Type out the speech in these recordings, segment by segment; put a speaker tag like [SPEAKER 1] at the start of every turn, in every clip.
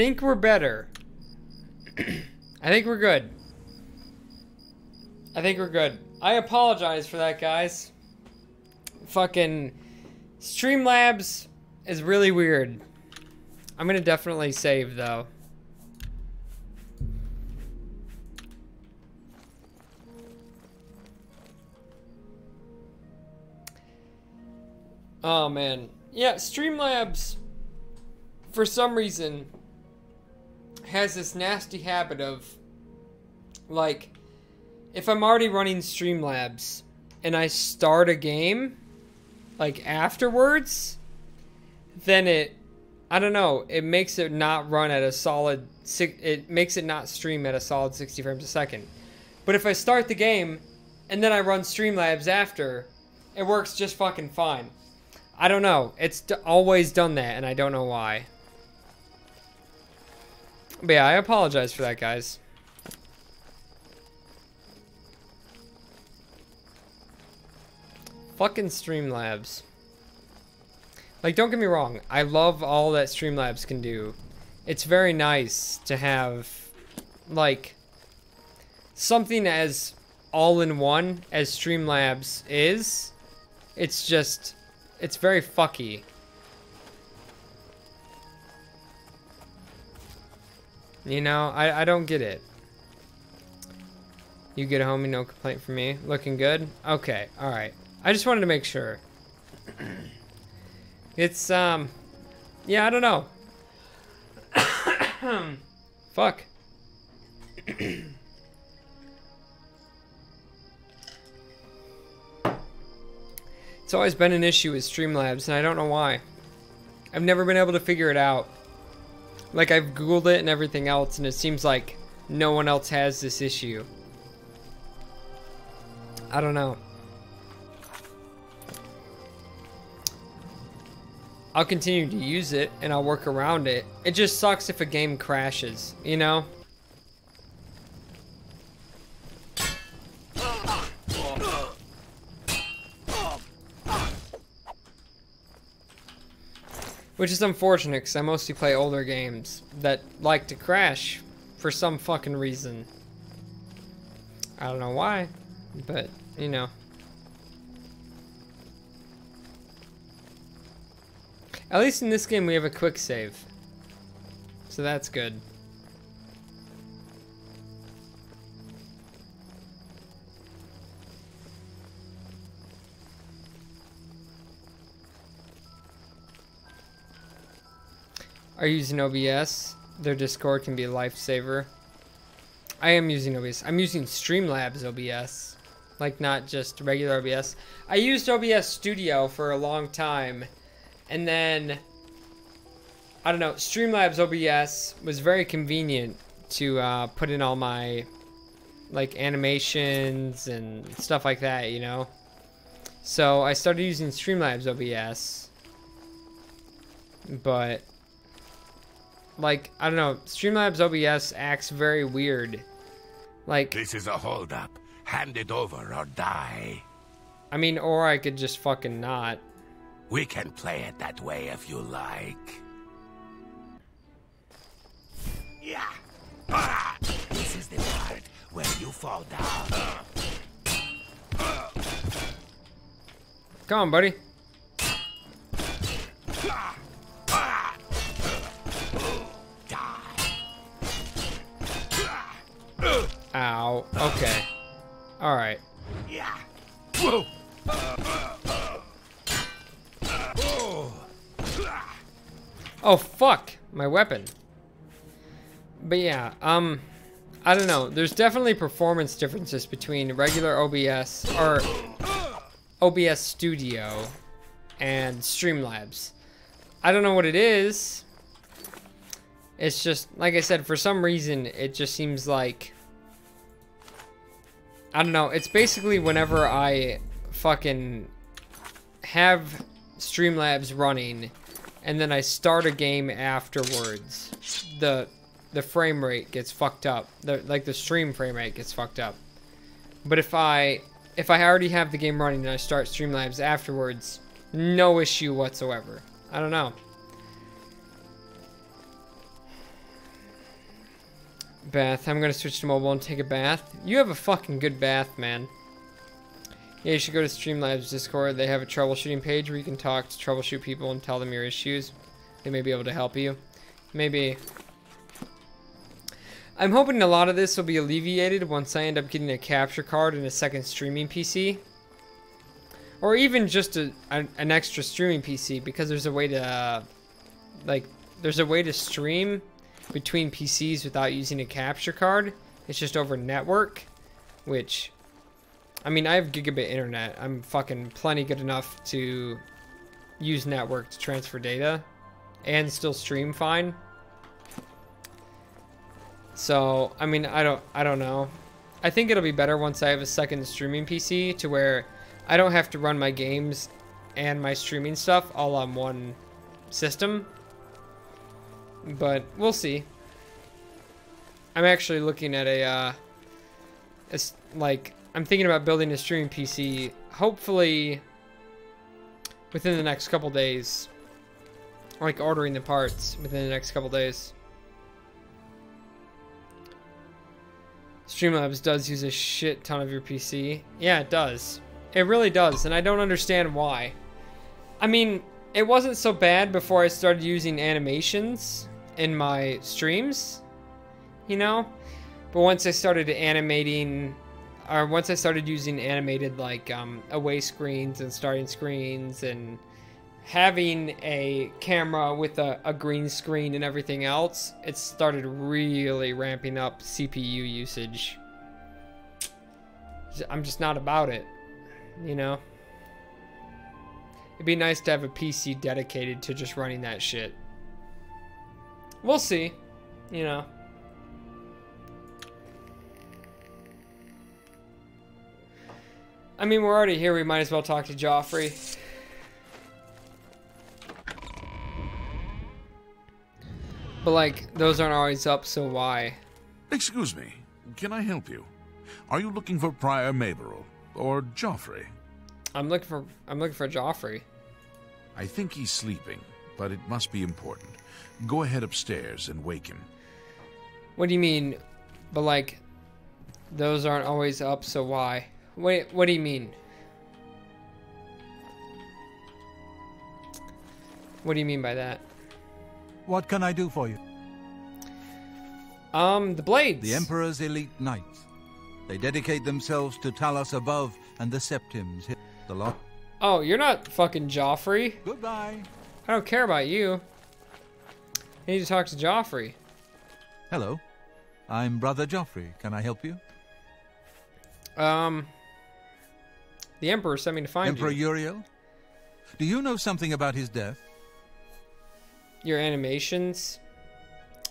[SPEAKER 1] I think we're better. I think we're good. I think we're good. I apologize for that, guys. Fucking Streamlabs is really weird. I'm gonna definitely save though. Oh man. Yeah, Streamlabs for some reason has this nasty habit of like if I'm already running Streamlabs and I start a game like afterwards, then it I don't know, it makes it not run at a solid it makes it not stream at a solid 60 frames a second. But if I start the game and then I run Streamlabs after, it works just fucking fine. I don't know. It's always done that and I don't know why. But yeah, I apologize for that, guys. Fucking Streamlabs. Like, don't get me wrong. I love all that Streamlabs can do. It's very nice to have, like, something as all-in-one as Streamlabs is. It's just, it's very fucky. You know, I, I don't get it. You get a homie, no complaint from me. Looking good? Okay, alright. I just wanted to make sure. it's, um... Yeah, I don't know. Fuck. it's always been an issue with Streamlabs, and I don't know why. I've never been able to figure it out. Like, I've Googled it and everything else, and it seems like no one else has this issue. I don't know. I'll continue to use it, and I'll work around it. It just sucks if a game crashes, you know? Which is unfortunate because I mostly play older games that like to crash for some fucking reason. I don't know why, but you know. At least in this game we have a quick save. So that's good. Are using OBS, their Discord can be a lifesaver. I am using OBS. I'm using Streamlabs OBS, like not just regular OBS. I used OBS Studio for a long time, and then I don't know. Streamlabs OBS was very convenient to uh, put in all my like animations and stuff like that, you know. So I started using Streamlabs OBS, but like, I don't know, Streamlabs OBS acts very weird. Like...
[SPEAKER 2] This is a holdup. Hand it over or die.
[SPEAKER 1] I mean, or I could just fucking not.
[SPEAKER 2] We can play it that way if you like. Yeah. Ah, this is the part where you fall down.
[SPEAKER 1] Come on, buddy. Ow. Okay. Alright. Yeah. Oh, fuck! My weapon. But yeah, um... I don't know. There's definitely performance differences between regular OBS, or OBS Studio, and Streamlabs. I don't know what it is. It's just, like I said, for some reason, it just seems like I don't know. It's basically whenever I fucking have Streamlabs running and then I start a game afterwards, the the frame rate gets fucked up. The like the stream frame rate gets fucked up. But if I if I already have the game running and I start Streamlabs afterwards, no issue whatsoever. I don't know. Bath. I'm gonna switch to mobile and take a bath. You have a fucking good bath, man. Yeah, you should go to Streamlabs Discord. They have a troubleshooting page where you can talk to troubleshoot people and tell them your issues. They may be able to help you. Maybe. I'm hoping a lot of this will be alleviated once I end up getting a capture card and a second streaming PC. Or even just a, an, an extra streaming PC because there's a way to, uh, like, there's a way to stream between PCs without using a capture card. It's just over network, which, I mean, I have gigabit internet. I'm fucking plenty good enough to use network to transfer data and still stream fine. So, I mean, I don't, I don't know. I think it'll be better once I have a second streaming PC to where I don't have to run my games and my streaming stuff all on one system. But we'll see. I'm actually looking at a, uh, a, like, I'm thinking about building a streaming PC, hopefully within the next couple days. Like ordering the parts within the next couple days. Streamlabs does use a shit ton of your PC. Yeah, it does. It really does, and I don't understand why. I mean, it wasn't so bad before I started using animations in my streams, you know? But once I started animating, or once I started using animated, like, um, away screens and starting screens and having a camera with a, a green screen and everything else, it started really ramping up CPU usage. I'm just not about it you know? It'd be nice to have a PC dedicated to just running that shit. We'll see, you know. I mean, we're already here. We might as well talk to Jauffre. But, like, those aren't always up, so why?
[SPEAKER 3] Excuse me. Can I help you? Are you looking for Prior Maborel? or Jauffre?
[SPEAKER 1] I'm looking for I'm looking for Jauffre.
[SPEAKER 3] I think he's sleeping, but it must be important. Go ahead upstairs and wake him.
[SPEAKER 1] What do you mean? But like those aren't always up, so why? Wait, what do you mean? What do you mean by that?
[SPEAKER 4] What can I do for you?
[SPEAKER 1] Um, the blades.
[SPEAKER 4] The Emperor's elite knights. They dedicate themselves to Talos above and the Septims. The lot.
[SPEAKER 1] Oh, you're not fucking Jauffre.
[SPEAKER 4] Goodbye.
[SPEAKER 1] I don't care about you. I need to talk to Jauffre.
[SPEAKER 4] Hello. I'm Brother Jauffre. Can I help you?
[SPEAKER 1] Um, the Emperor sent me to find
[SPEAKER 4] Emperor
[SPEAKER 1] you.
[SPEAKER 4] Uriel? Do you know something about his death?
[SPEAKER 1] Your animations?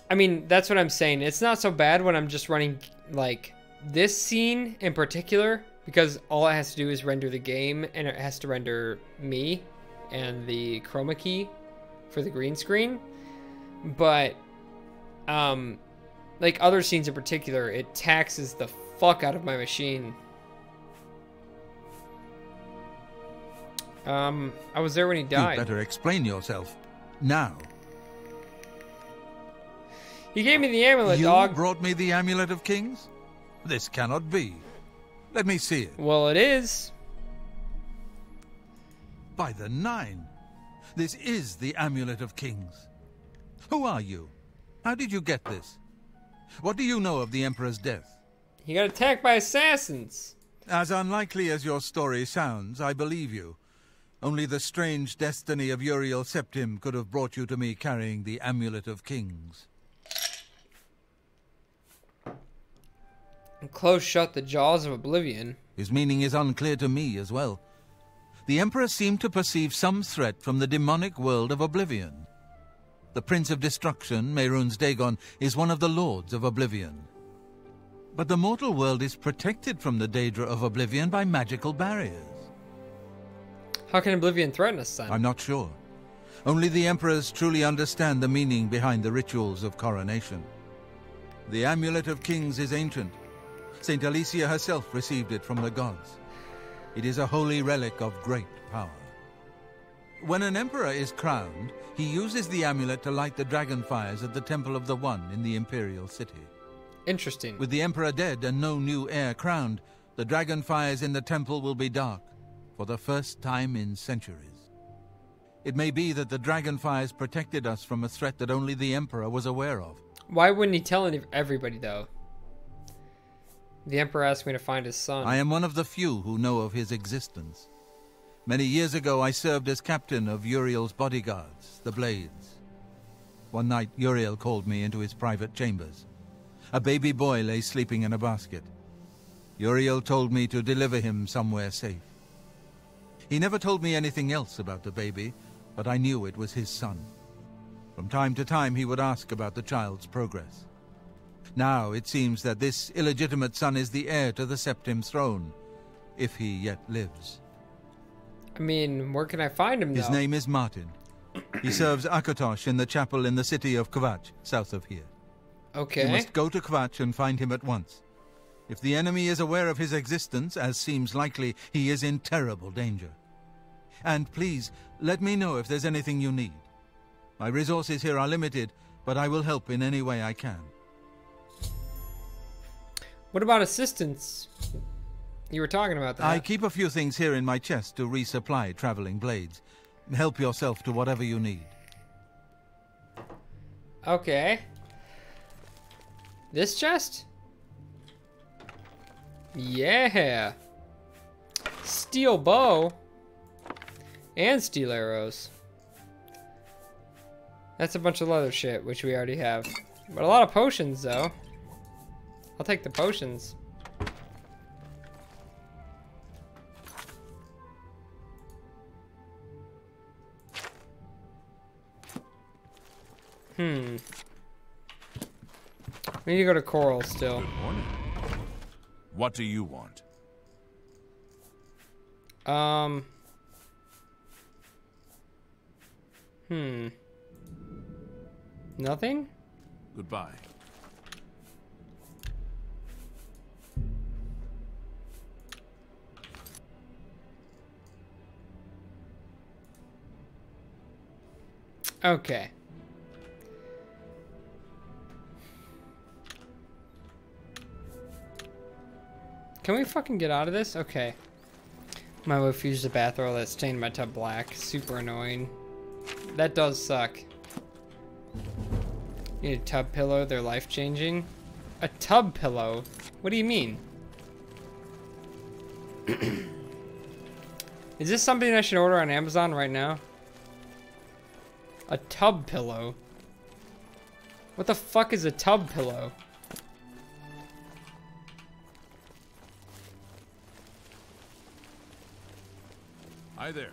[SPEAKER 1] I mean, that's what I'm saying. It's not so bad when I'm just running, like, this scene in particular, because all it has to do is render the game and it has to render me and the chroma key for the green screen. But, um, like other scenes in particular, it taxes the fuck out of my machine. Um, I was there when he died.
[SPEAKER 4] You better explain yourself. Now.
[SPEAKER 1] He gave me the amulet,
[SPEAKER 4] you
[SPEAKER 1] dog.
[SPEAKER 4] brought me the amulet of kings? This cannot be. Let me see it.
[SPEAKER 1] Well, it is.
[SPEAKER 4] By the Nine. This is the Amulet of Kings. Who are you? How did you get this? What do you know of the Emperor's death?
[SPEAKER 1] He got attacked by assassins.
[SPEAKER 4] As unlikely as your story sounds, I believe you. Only the strange destiny of Uriel Septim could have brought you to me carrying the Amulet of Kings.
[SPEAKER 1] and close shut the jaws of oblivion.
[SPEAKER 4] His meaning is unclear to me as well. The Emperor seemed to perceive some threat from the demonic world of oblivion. The Prince of Destruction, Mehrunes Dagon, is one of the Lords of Oblivion. But the mortal world is protected from the Daedra of Oblivion by magical barriers.
[SPEAKER 1] How can Oblivion threaten us then?
[SPEAKER 4] I'm not sure. Only the Emperors truly understand the meaning behind the rituals of coronation. The Amulet of Kings is ancient, St. Alessia herself received it from the gods. It is a holy relic of great power. When an emperor is crowned, he uses the amulet to light the dragon fires at the Temple of the One in the Imperial City.
[SPEAKER 1] Interesting.
[SPEAKER 4] With the Emperor dead and no new heir crowned, the dragon fires in the temple will be dark, for the first time in centuries. It may be that the dragon fires protected us from a threat that only the Emperor was aware of.
[SPEAKER 1] Why wouldn't he tell everybody though? The Emperor asked me to find his son.
[SPEAKER 4] I am one of the few who know of his existence. Many years ago, I served as captain of Uriel's bodyguards, the Blades. One night, Uriel called me into his private chambers. A baby boy lay sleeping in a basket. Uriel told me to deliver him somewhere safe. He never told me anything else about the baby, but I knew it was his son. From time to time, he would ask about the child's progress. Now it seems that this illegitimate son is the heir to the Septim throne, if he yet lives.
[SPEAKER 1] I mean, where can I find him?
[SPEAKER 4] His
[SPEAKER 1] though?
[SPEAKER 4] name is Martin. He serves Akatosh in the chapel in the city of Kvatch, south of here.
[SPEAKER 1] Okay.
[SPEAKER 4] You must go to Kvatch and find him at once. If the enemy is aware of his existence, as seems likely, he is in terrible danger. And please, let me know if there's anything you need. My resources here are limited, but I will help in any way I can.
[SPEAKER 1] What about assistance? You were talking about that.
[SPEAKER 4] I keep a few things here in my chest to resupply traveling blades. Help yourself to whatever you need.
[SPEAKER 1] Okay. This chest? Yeah. Steel bow. And steel arrows. That's a bunch of leather shit, which we already have. But a lot of potions, though. I'll take the potions. Hmm. We need to go to Chorrol still.
[SPEAKER 3] Good morning. What do you want?
[SPEAKER 1] Um. Hmm. Nothing?
[SPEAKER 3] Goodbye.
[SPEAKER 1] Okay. Can we fucking get out of this? Okay. My wife used a bath roll that stained my tub black. Super annoying. That does suck. Need a tub pillow, they're life changing. A tub pillow? What do you mean? Is this something I should order on Amazon right now? A tub pillow? What the fuck is a tub pillow?
[SPEAKER 3] Hi there.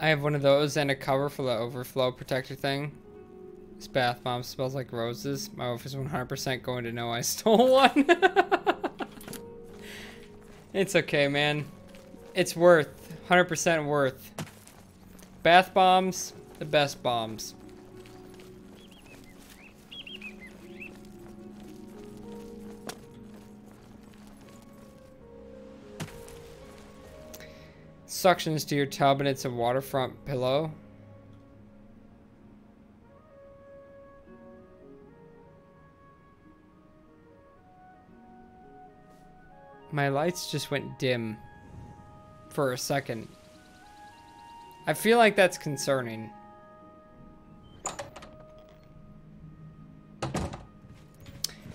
[SPEAKER 1] I have one of those and a cover for the overflow protector thing. This bath bomb smells like roses. My wife is 100% going to know I stole one. It's okay, man. It's worth. 100% worth. Bath bombs, the best bombs. Suctions to your tub and it's a waterfront pillow. My lights just went dim for a second. I feel like that's concerning.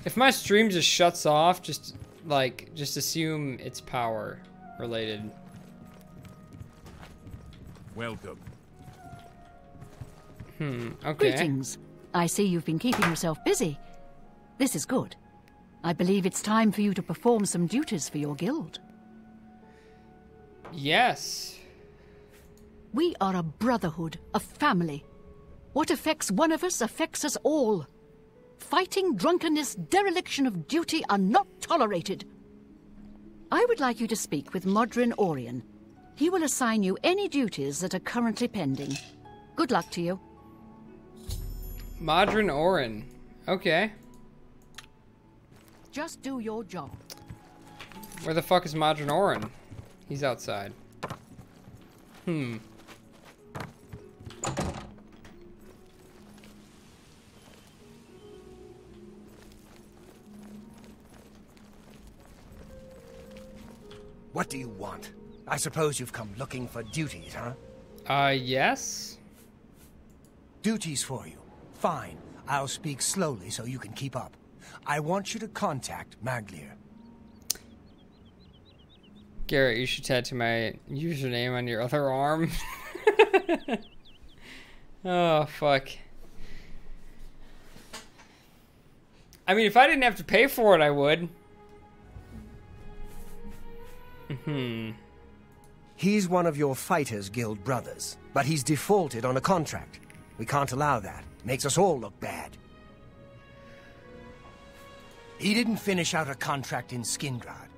[SPEAKER 1] If my stream just shuts off, just like just assume it's power related.
[SPEAKER 3] Welcome.
[SPEAKER 1] Hmm, okay.
[SPEAKER 5] Greetings. I see you've been keeping yourself busy. This is good. I believe it's time for you to perform some duties for your guild.
[SPEAKER 1] Yes.
[SPEAKER 5] We are a brotherhood, a family. What affects one of us affects us all. Fighting, drunkenness, dereliction of duty are not tolerated. I would like you to speak with Modryn Oreyn. He will assign you any duties that are currently pending. Good luck to you.
[SPEAKER 1] Modryn Oreyn. Okay.
[SPEAKER 5] Just do your job.
[SPEAKER 1] Where the fuck is Majin Orin? He's outside. Hmm.
[SPEAKER 6] What do you want? I suppose you've come looking for duties, huh?
[SPEAKER 1] Uh, yes?
[SPEAKER 6] Duties for you. Fine. I'll speak slowly so you can keep up. I want you to contact Maglir.
[SPEAKER 1] Garrett, you should tattoo my username on your other arm. oh, fuck. I mean, if I didn't have to pay for it, I would. Hmm.
[SPEAKER 6] He's one of your Fighters Guild brothers, but he's defaulted on a contract. We can't allow that. Makes us all look bad. He didn't finish out a contract in Skingrad.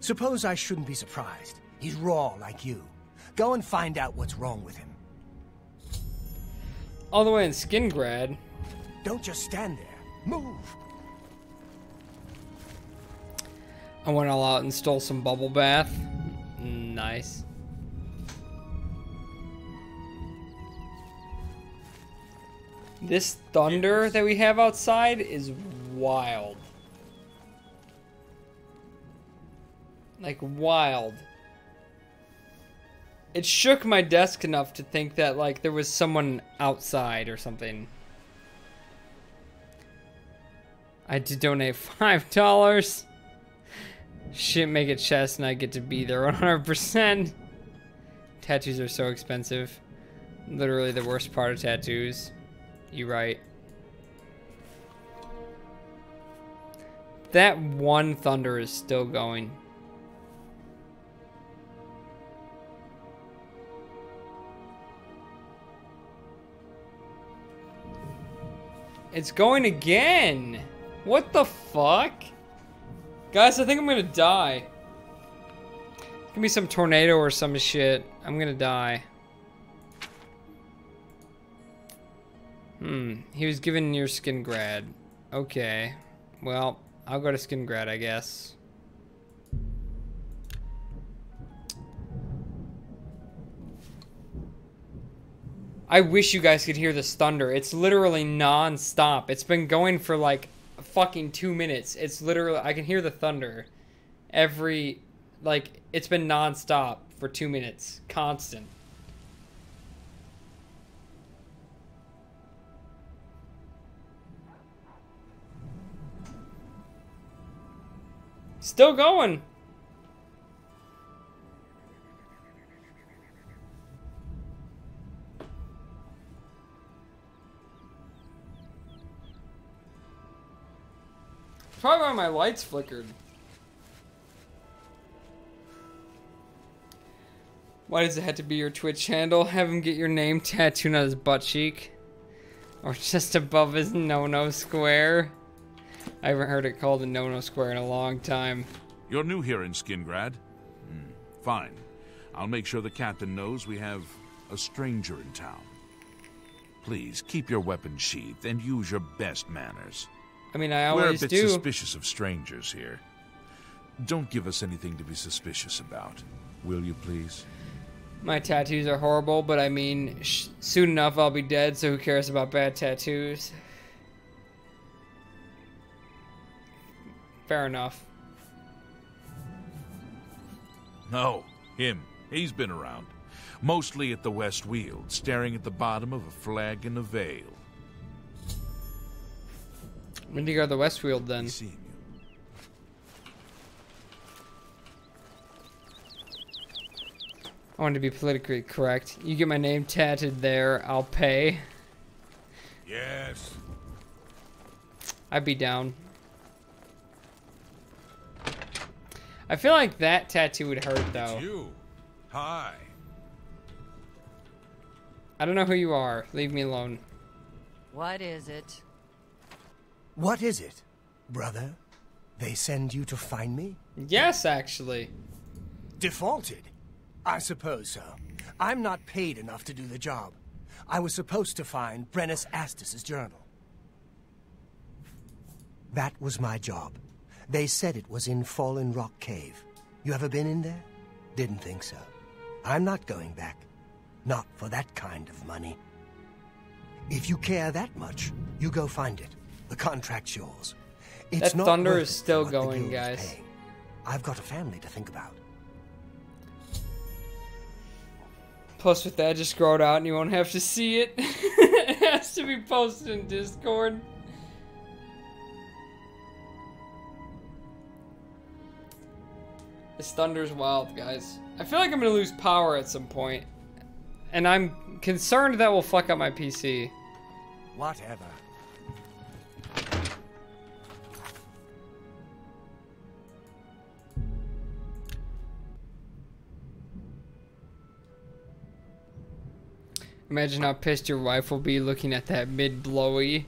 [SPEAKER 6] Suppose I shouldn't be surprised. He's raw like you. Go and find out what's wrong with him.
[SPEAKER 1] All the way in Skingrad.
[SPEAKER 6] Don't just stand there. Move!
[SPEAKER 1] I went all out and stole some bubble bath. Nice. This thunder that we have outside is wild. Like wild. It shook my desk enough to think that like there was someone outside or something. I did donate five dollars. Shit, make a chest and I get to be there 100%. Tattoos are so expensive. Literally the worst part of tattoos. You right. That one thunder is still going. It's going again. What the fuck? Guys, I think I'm gonna die. It's gonna be some tornado or some shit. I'm gonna die. Hmm. He was given near Skingrad. Okay. Well, I'll go to Skingrad, I guess. I wish you guys could hear this thunder. It's literally non-stop. It's been going for like fucking two minutes. It's literally I can hear the thunder every like it's been non-stop for two minutes. Constant. Still going. Probably why my lights flickered. Why does it have to be your Twitch handle? Have him get your name tattooed on his butt cheek. Or just above his no-no square. I haven't heard it called a no-no square in a long time.
[SPEAKER 3] You're new here in Skingrad? Hmm, fine. I'll make sure the captain knows we have a stranger in town. Please, keep your weapon sheathed and use your best manners.
[SPEAKER 1] I mean, I always do.
[SPEAKER 3] We're a bit
[SPEAKER 1] do.
[SPEAKER 3] suspicious of strangers here. Don't give us anything to be suspicious about. Will you please?
[SPEAKER 1] My tattoos are horrible, but I mean, sh- soon enough I'll be dead, so who cares about bad tattoos? Fair enough.
[SPEAKER 3] No, him. He's been around. Mostly at the West Weald, staring at the bottom of a flagon a ale.
[SPEAKER 1] When do you go to the Westfield then? I want to be politically correct. You get my name tatted there, I'll pay.
[SPEAKER 3] Yes.
[SPEAKER 1] I'd be down. I feel like that tattoo would hurt though.
[SPEAKER 2] You. Hi.
[SPEAKER 1] I don't know who you are. Leave me alone.
[SPEAKER 7] What is it?
[SPEAKER 6] What is it, brother? They send you to find me?
[SPEAKER 1] Yes, actually.
[SPEAKER 6] Defaulted? I suppose so. I'm not paid enough to do the job. I was supposed to find Brenus Astis's journal. That was my job. They said it was in Fallen Rock Cave. You ever been in there? Didn't think so. I'm not going back. Not for that kind of money. If you care that much, you go find it. The contract's yours. It's
[SPEAKER 1] That
[SPEAKER 6] not
[SPEAKER 1] thunder is still going, guys.
[SPEAKER 6] I've got a family to think about.
[SPEAKER 1] Plus, with that, just grow it out and you won't have to see it. it has to be posted in Discord. This thunder's wild, guys. I feel like I'm gonna lose power at some point, and I'm concerned that will fuck up my PC.
[SPEAKER 6] Whatever.
[SPEAKER 1] Imagine how pissed your wife will be looking at that mid blowy.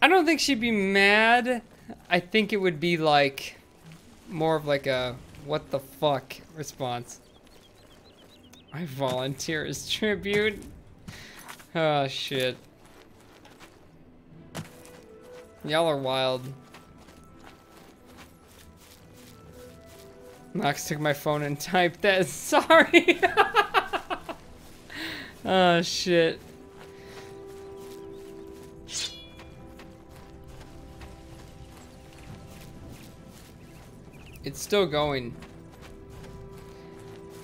[SPEAKER 1] I don't think she'd be mad. I think it would be like more of like a what the fuck response. I volunteer as tribute. Oh shit. Y'all are wild. Max took my phone and typed that. Sorry. oh shit. It's still going.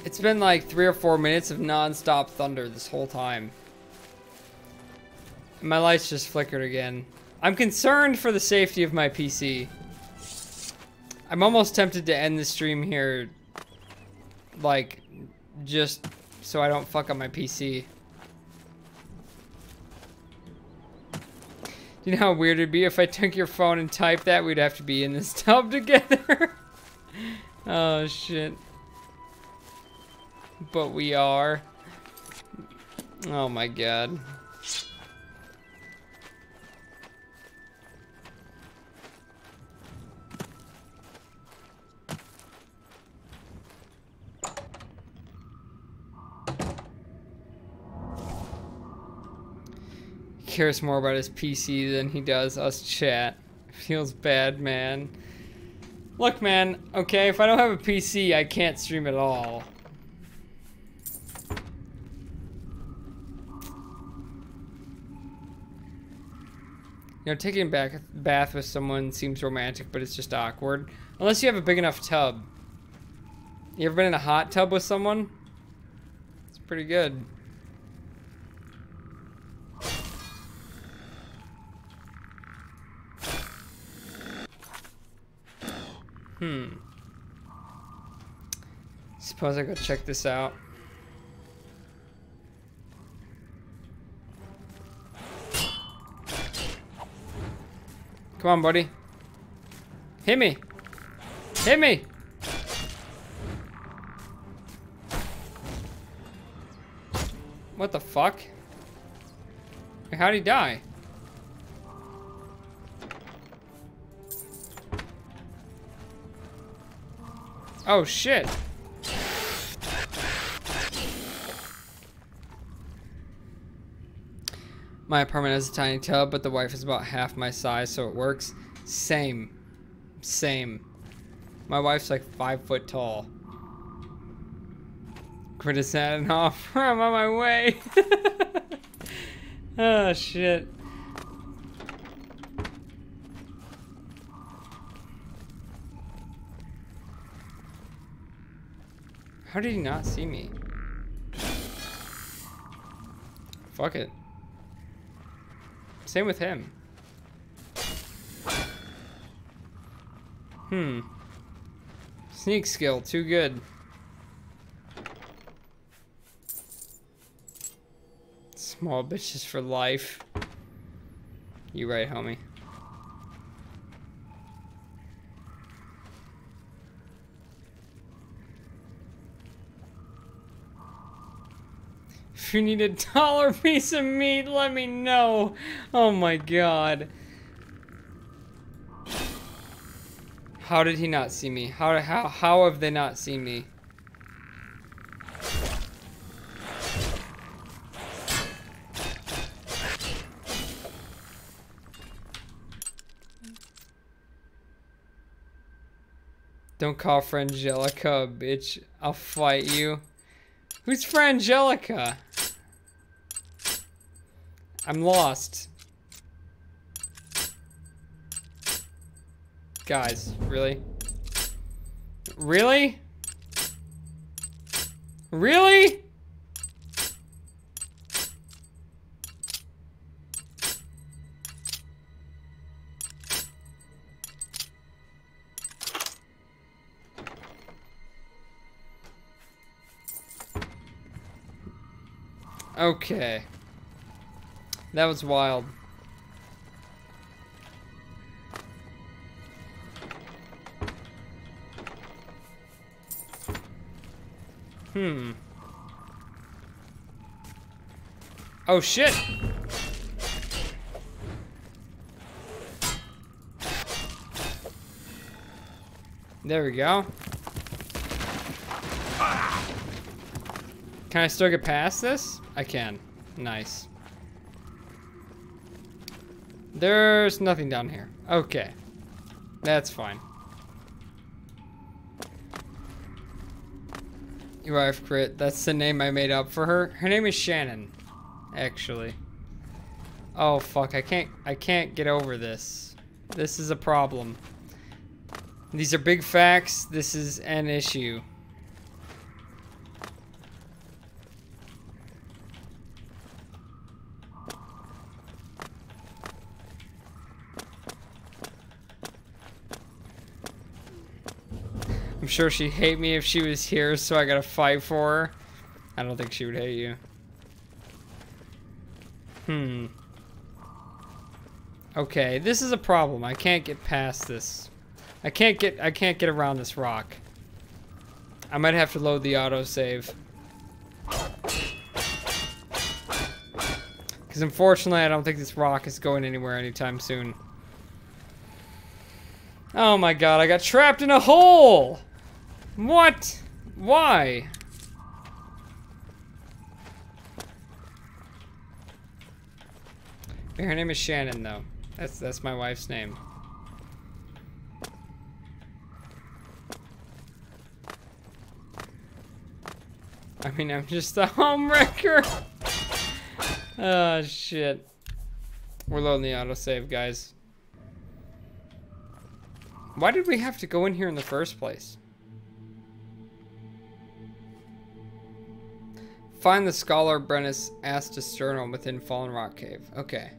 [SPEAKER 1] It's been like three or four minutes of non-stop thunder this whole time. My lights just flickered again. I'm concerned for the safety of my PC. I'm almost tempted to end the stream here, like, just so I don't fuck up my PC. Do you know how weird it'd be if I took your phone and typed that? We'd have to be in this tub together. oh, shit. But we are. Oh my god. Cares more about his PC than he does us chat. Feels bad, man. Look, man, okay, if I don't have a PC, I can't stream at all. You know, taking a bath, with someone seems romantic, but it's just awkward. Unless you have a big enough tub. You ever been in a hot tub with someone? It's pretty good. Hmm. Suppose I go check this out. Come on, buddy. Hit me. Hit me. What the fuck? How'd he die? Oh shit. My apartment has a tiny tub, but the wife is about half my size, so it works. Same. Same. My wife's like five foot tall. Quit a sad off. I'm on my way. oh shit. How did he not see me? Fuck it. Same with him. Hmm. Sneak skill, too good. Small bitches for life. You right, homie. You need a dollar piece of meat, let me know. Oh my god. How did he not see me? How how how have they not seen me? Don't call Frangelica a bitch. I'll fight you. Who's Frangelica? I'm lost. Guys, really? Really? Really? Okay. That was wild. Hmm. Oh shit! There we go. Can I still get past this? I can. Nice. There's nothing down here. Okay. That's fine. Your wife crit. That's the name I made up for her. Her name is Shannon, actually. Oh fuck! I can't. I can't get over this. This is a problem. These are big facts. This is an issue. Sure she'd hate me if she was here, so I gotta fight for her. I don't think she would hate you. Hmm. Okay, this is a problem. I can't get past this. I can't get I can't get around this rock. I might have to load the autosave. Because unfortunately, I don't think this rock is going anywhere anytime soon. Oh my god, I got trapped in a hole! What? Why? Her name is Shannon, though. That's that's my wife's name. I mean, I'm just a homewrecker. oh ah, shit. We're loading the autosave, guys. Why did we have to go in here in the first place? Find the scholar Brennus Astasternum within Fallen Rock Cave. Okay.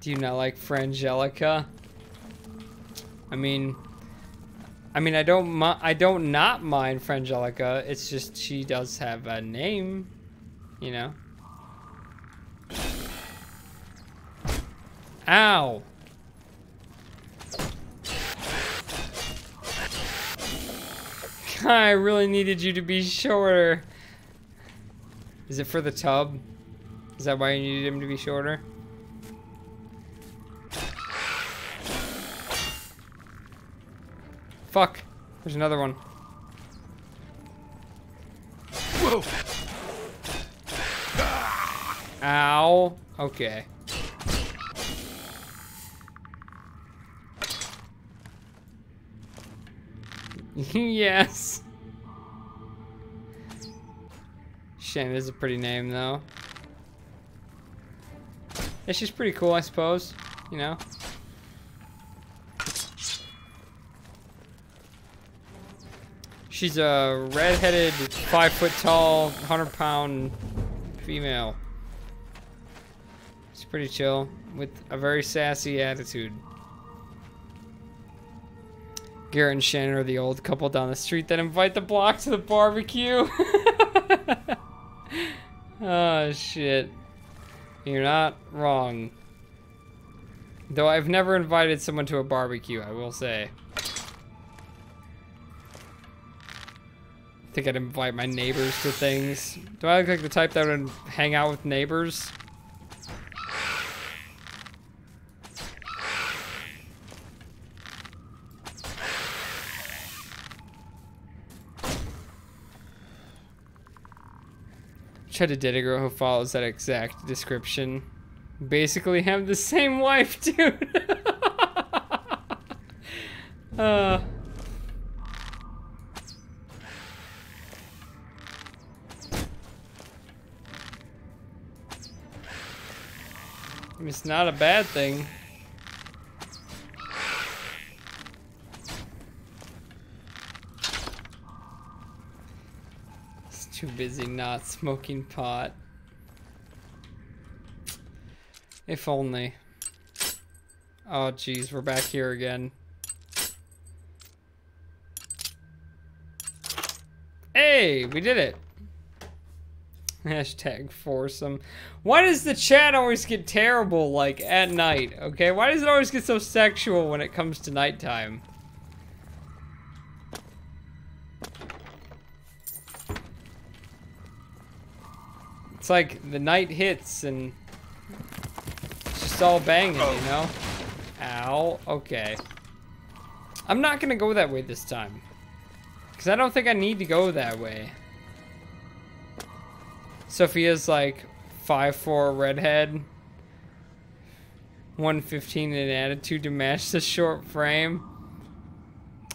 [SPEAKER 1] Do you not like Frangelica? I mean, I mean, I don't, I don't not mind Frangelica. It's just she does have a name, you know. Ow! I really needed you to be shorter. Is it for the tub? Is that why you needed him to be shorter? Fuck. There's another one.
[SPEAKER 2] Whoa.
[SPEAKER 1] Ow. Okay. yes. Shannon is a pretty name, though. Yeah, she's pretty cool, I suppose. You know? She's a red-headed, five-foot-tall, hundred-pound female. She's pretty chill, with a very sassy attitude. Garrett and Shannon are the old couple down the street that invite the block to the barbecue. oh, shit. You're not wrong. Though I've never invited someone to a barbecue, I will say. I think I'd invite my neighbors to things. Do I look like the type that would hang out with neighbors? Chetta Didiger, who follows that exact description, basically have the same wife, dude. uh. It's not a bad thing. Too busy not smoking pot. If only. Oh jeez, we're back here again. Hey, we did it. Hashtag foursome. Why does the chat always get terrible, like, at night, okay? Why does it always get so sexual when it comes to nighttime? It's like the night hits and it's just all banging, you know? Ow. Okay. I'm not gonna go that way this time. Because I don't think I need to go that way. Sophia's like 5'4 redhead. 115 in attitude to match the short frame.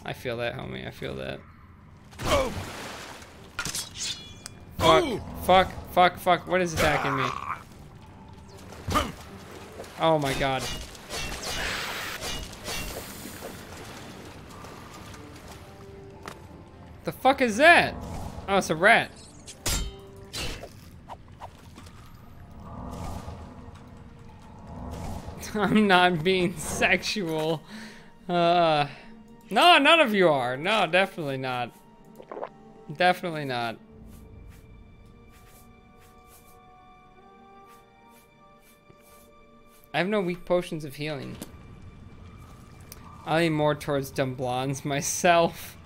[SPEAKER 1] I feel that, homie. I feel that. Oh. Fuck, fuck, fuck, fuck. What is attacking me? Oh my god. The fuck is that? Oh, it's a rat. I'm not being sexual. Uh, no, none of you are. No, definitely not. Definitely not. I have no weak potions of healing. I lean more towards dumb blondes myself.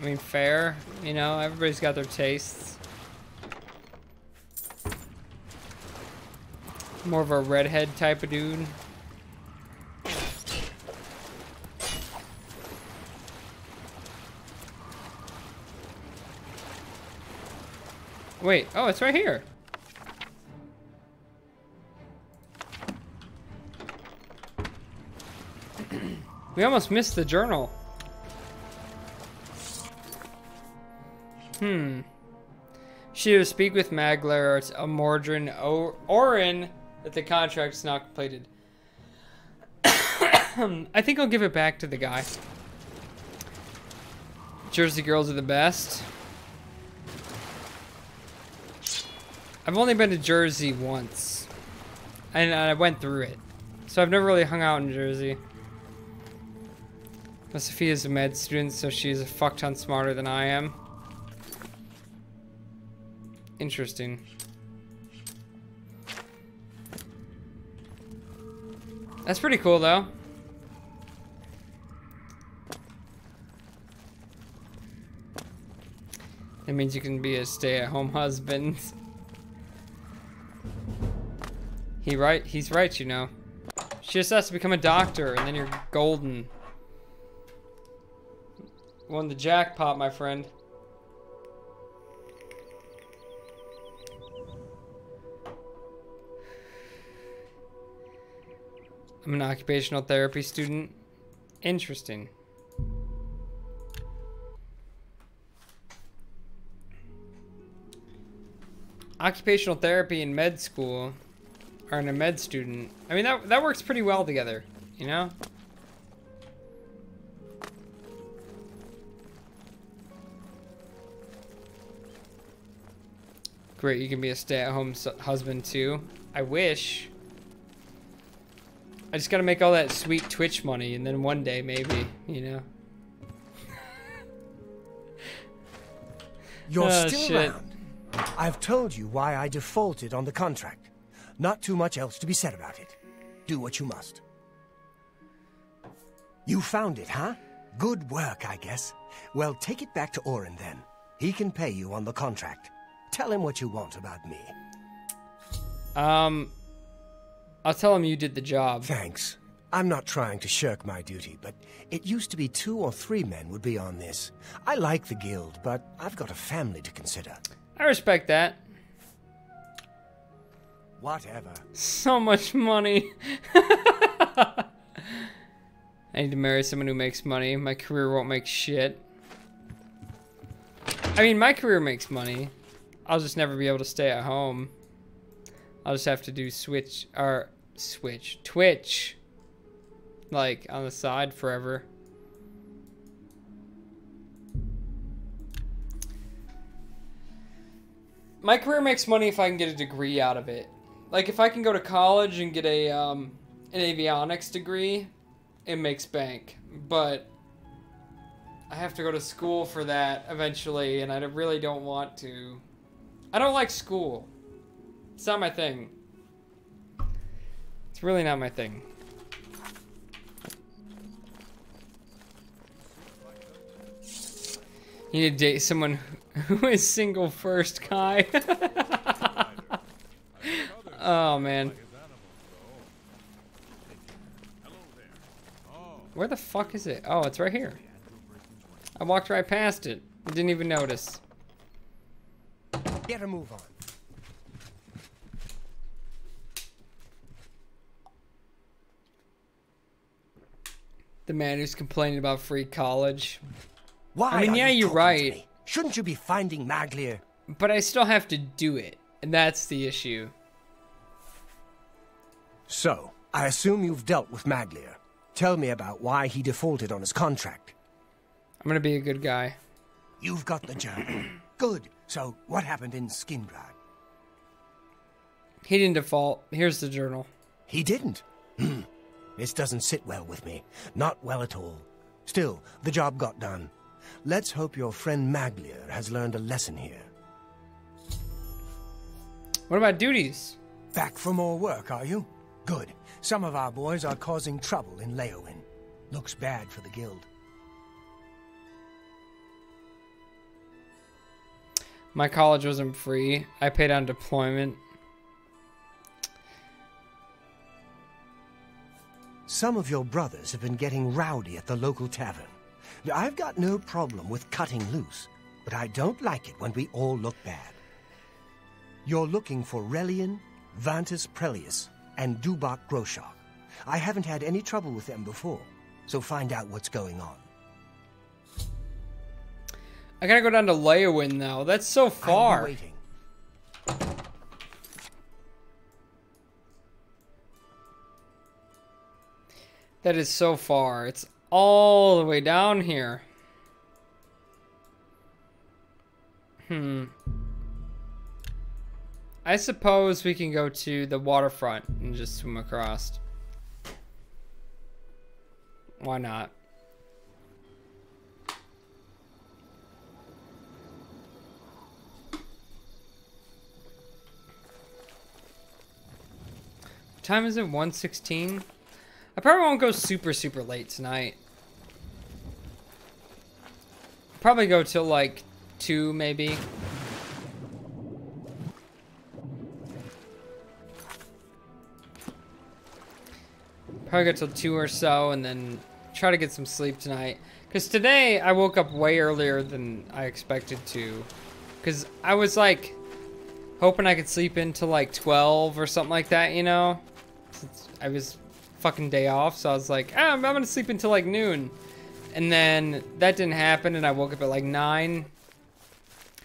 [SPEAKER 1] I mean, fair. You know, everybody's got their tastes. More of a redhead type of dude. Wait, oh, it's right here. We almost missed the journal. Hmm. She will speak with Maglir or it's a Modryn or Oreyn that the contract's not completed. I think I'll give it back to the guy. Jersey girls are the best. I've only been to Jersey once. And I went through it. So I've never really hung out in Jersey. Sophia's a med student, so she's a fuck ton smarter than I am. Interesting. That's pretty cool, though. That means you can be a stay-at-home husband. He right, he's right, you know. She just has to become a doctor, and then you're golden. Won the jackpot, my friend. I'm an occupational therapy student. Interesting. Occupational therapy in med school, or in a med student. I mean, that, that works pretty well together, you know? Great, you can be a stay-at-home husband too. I wish. I just gotta make all that sweet Twitch money, and then one day, maybe, you know.
[SPEAKER 6] You're
[SPEAKER 1] Oh,
[SPEAKER 6] still
[SPEAKER 1] shit.
[SPEAKER 6] around. I've told you why I defaulted on the contract. Not too much else to be said about it. Do what you must. You found it, huh? Good work, I guess. Well, take it back to Oreyn then. He can pay you on the contract. Tell him what you want about me.
[SPEAKER 1] Um, I'll tell him you did the job.
[SPEAKER 6] Thanks. I'm not trying to shirk my duty, but it used to be two or three men would be on this. I like the guild, but I've got a family to consider.
[SPEAKER 1] I respect that.
[SPEAKER 6] Whatever.
[SPEAKER 1] So much money. I need to marry someone who makes money. My career won't make shit. I mean, my career makes money. I'll just never be able to stay at home. I'll just have to do switch or switch Twitch like on the side forever. My career makes money if I can get a degree out of it. Like if I can go to college and get a um, an avionics degree, it makes bank. But I have to go to school for that eventually, and I really don't want to. I don't like school. It's not my thing. It's really not my thing. You need to date someone who is single first, Kai. oh, man. Where the fuck is it? Oh, it's right here. I walked right past it. I didn't even notice.
[SPEAKER 6] Get a move on.
[SPEAKER 1] The man who's complaining about free college.
[SPEAKER 6] Why
[SPEAKER 1] I mean, yeah,
[SPEAKER 6] you
[SPEAKER 1] you're right.
[SPEAKER 6] Shouldn't you be finding Maglir?
[SPEAKER 1] But I still have to do it. And that's the issue.
[SPEAKER 6] So, I assume you've dealt with Maglir. Tell me about why he defaulted on his contract.
[SPEAKER 1] I'm gonna be a good guy.
[SPEAKER 6] You've got the job. Good. So, what happened in Skingrad?
[SPEAKER 1] He didn't default. Here's the journal.
[SPEAKER 6] He didn't. Hmm. this doesn't sit well with me. Not well at all. Still, the job got done. Let's hope your friend Maglir has learned a lesson here.
[SPEAKER 1] What about duties?
[SPEAKER 6] Back for more work, are you? Good. Some of our boys are causing trouble in Leyawiin. Looks bad for the guild.
[SPEAKER 1] My college wasn't free. I paid on deployment.
[SPEAKER 6] Some of your brothers have been getting rowdy at the local tavern. I've got no problem with cutting loose, but I don't like it when we all look bad. You're looking for Relian, Vantus Prelius, and Dubak Groshok. I haven't had any trouble with them before, so find out what's going on.
[SPEAKER 1] I gotta go down to Leyawiin now. That's so far. That is so far. It's all the way down here. Hmm. I suppose we can go to the waterfront and just swim across. Why not? Time is it? 116? I probably won't go super, super late tonight. Probably go till like 2 maybe. Probably go till 2 or so and then try to get some sleep tonight. Because today I woke up way earlier than I expected to. Because I was like hoping I could sleep into like 12 or something like that, you know? I was fucking day off, so I was like, ah, I'm, I'm gonna sleep until like noon. And then that didn't happen, and I woke up at like 9.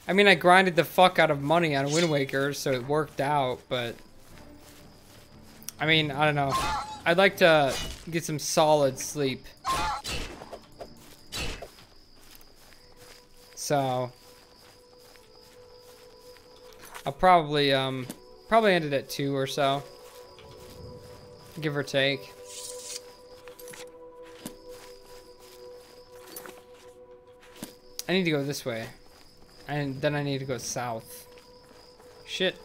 [SPEAKER 1] I mean, I grinded the fuck out of money on Wind Waker, so it worked out, but. I mean, I don't know. I'd like to get some solid sleep. So. I'll probably, um, probably end it at 2 or so. Give or take. I need to go this way. And then I need to go south. Shit.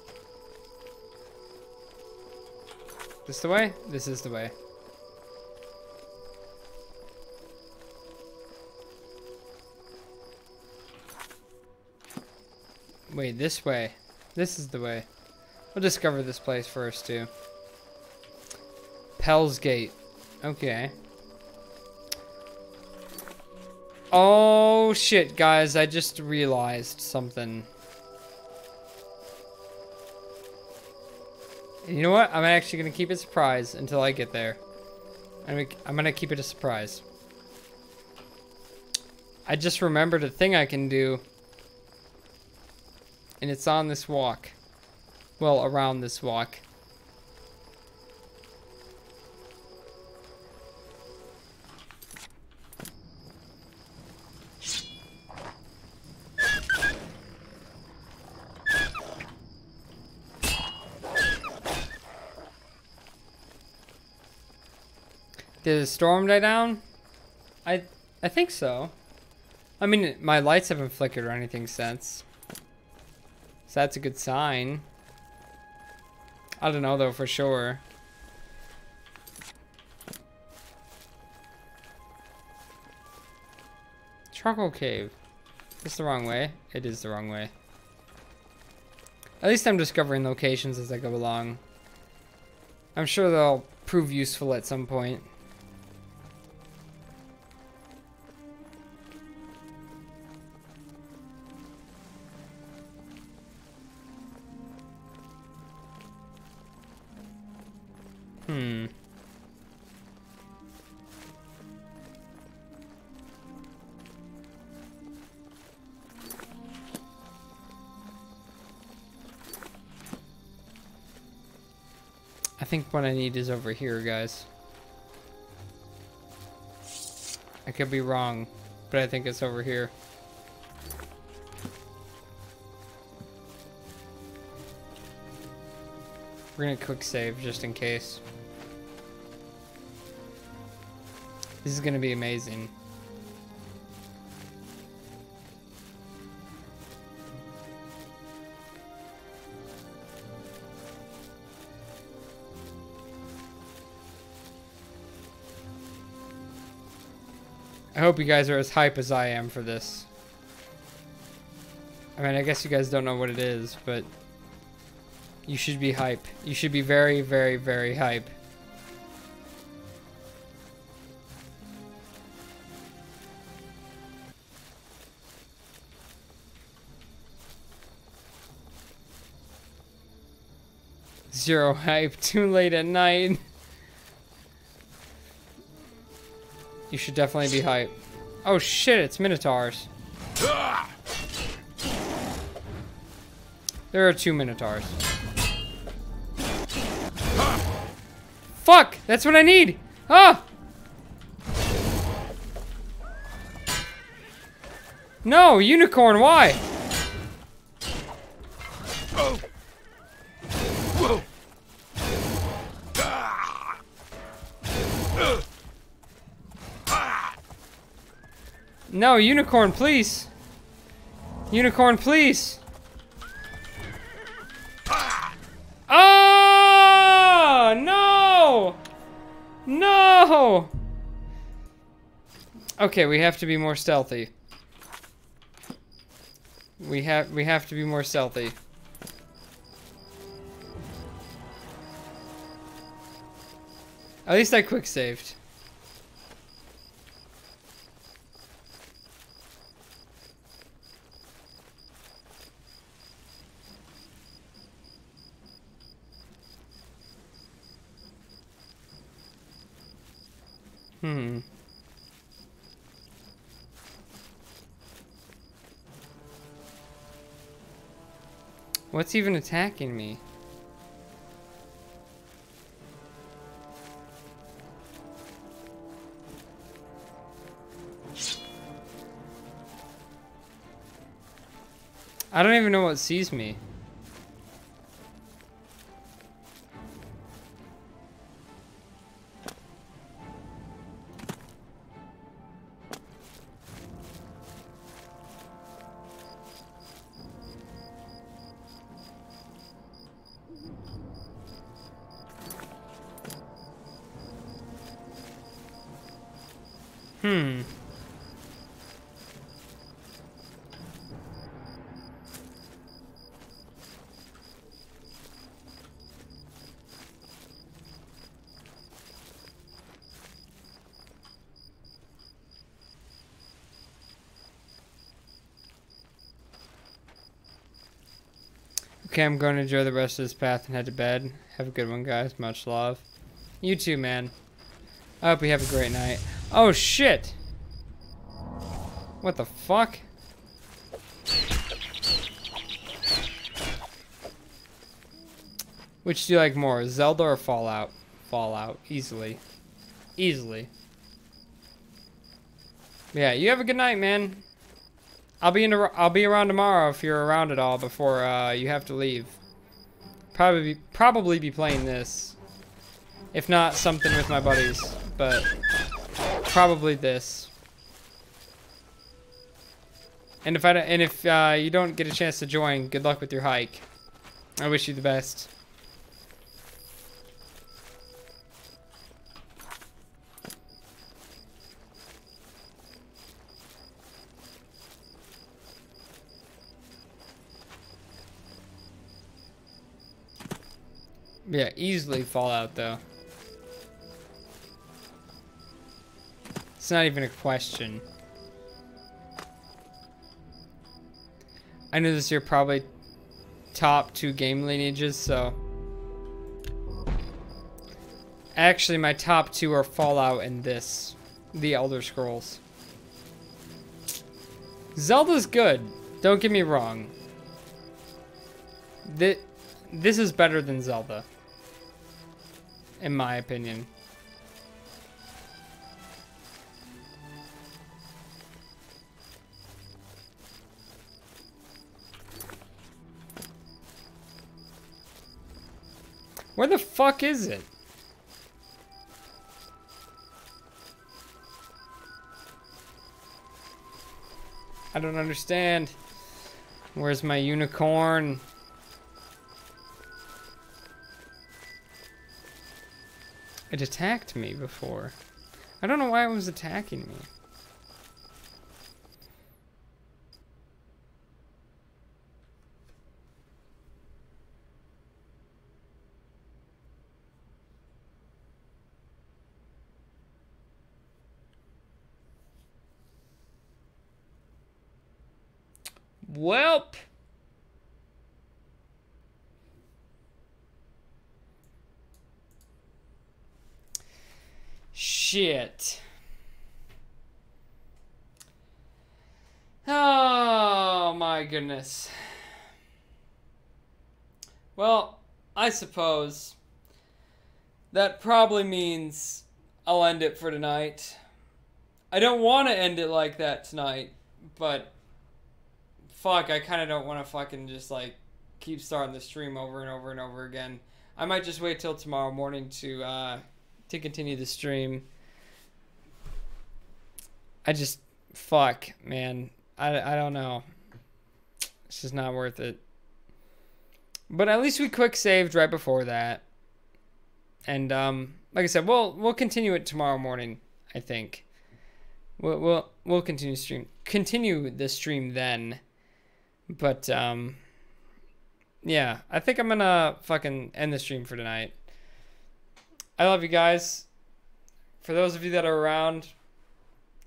[SPEAKER 1] This the way? This is the way. Wait, this way. This is the way. We'll discover this place first, too. Pell's Gate. Okay. Oh, shit, guys. I just realized something. You know what? I'm actually to keep it a surprise until I get there. I'm gonna- keep it a surprise. I just remembered a thing I can do. And it's on this walk. Well, around this walk. Did the storm die down? I I think so. I mean, my lights haven't flickered or anything since. So that's a good sign. I don't know though for sure. Charcoal cave. It's the wrong way. It is the wrong way. At least I'm discovering locations as I go along. I'm sure they'll prove useful at some point. I what I need is over here, guys. I could be wrong, but I think it's over here. We're gonna quick save just in case. This is gonna be amazing. I hope you guys are as hype as I am for this. I mean, I guess you guys don't know what it is, but you should be hype. You should be very, very, very hype. Zero hype, too late at night. You should definitely be hype. Oh shit, it's Minotaurs. There are two Minotaurs. Fuck! That's what I need! Ah! No, unicorn, why? No, unicorn, please. Unicorn, please. Oh, no! No! Okay, we have to be more stealthy. We have we have to be more stealthy. At least I quick saved. Hmm. What's even attacking me? I don't even know what sees me. Okay, I'm going to enjoy the rest of this path and head to bed. Have a good one, guys. Much love. You too, man. I hope you have a great night. Oh, shit! What the fuck? Which do you like more, Zelda or Fallout? Fallout, easily. Easily. Yeah, you have a good night, man. I'll be in. I'll be around tomorrow if you're around at all before uh, you have to leave. Probably, probably be playing this. If not, something with my buddies, but probably this. And if I and if uh, you don't get a chance to join, good luck with your hike. I wish you the best. Yeah, easily Fallout though. It's not even a question. I know this is your probably top two game lineages, so... Actually, my top two are Fallout and this. The Elder Scrolls. Zelda's good. Don't get me wrong. Th this is better than Zelda. In my opinion. Where the fuck is it? I don't understand. Where's my unicorn? It attacked me before. I don't know why it was attacking me. Shit. Oh my goodness. Well, I suppose that probably means I'll end it for tonight. I don't want to end it like that tonight, but fuck, I kind of don't want to fucking just like keep starting the stream over and over and over again. I might just wait till tomorrow morning to uh, to continue the stream. I just fuck, man. I, I don't know. It's just not worth it. But at least we quick saved right before that. And um like I said, we'll we'll continue it tomorrow morning, I think. We'll we'll, we'll continue stream continue the stream then. But um yeah, I think I'm gonna fucking end the stream for tonight. I love you guys. For those of you that are around,